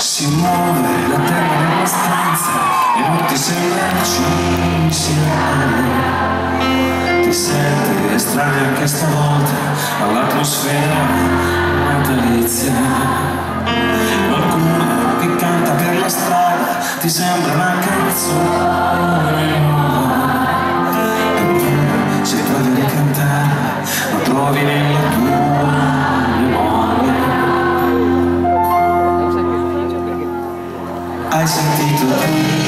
Si muove la terra nella stanza e non ti sembra sia Ti senti estraneo anche stavolta all'atmosfera natalizia. Qualcuno che canta per la strada ti sembra una canzone faz sentido.